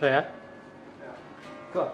对，哥。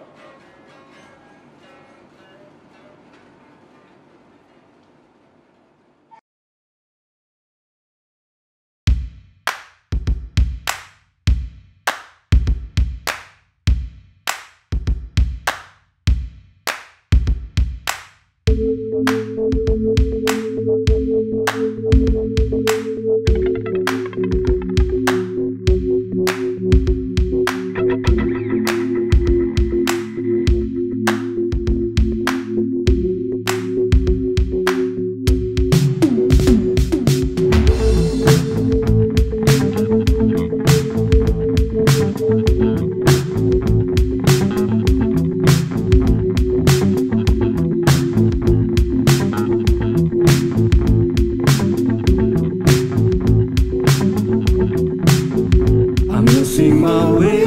Losing my way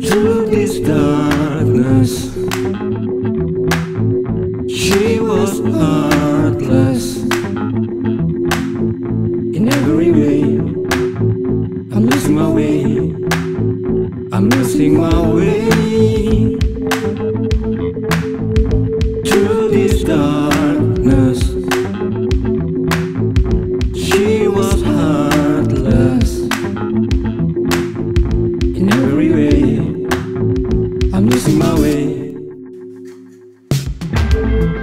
through this darkness. She was heartless in every way. I'm losing my way. I'm losing my way through this darkness. I'm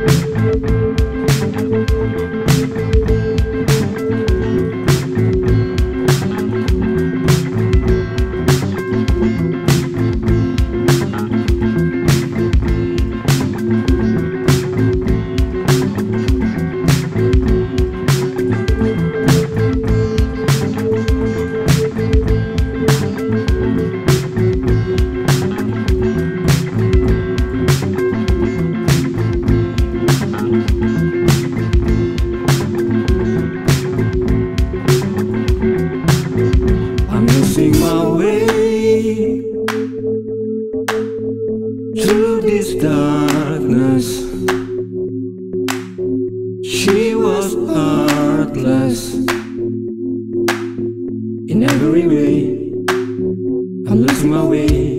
in every way. I'm losing my way.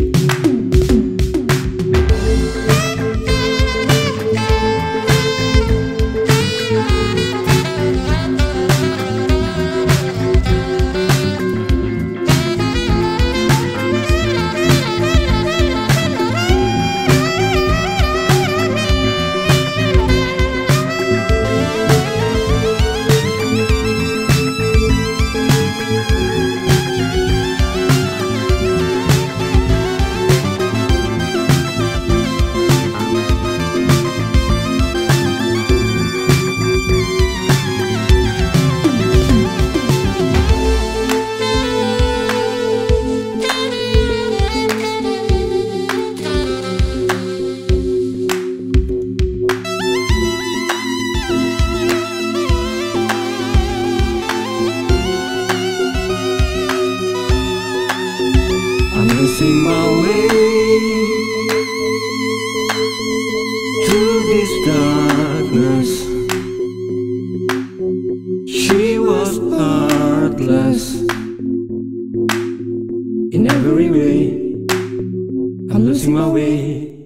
Losing my way through this darkness. She was heartless in every way. I'm losing my way.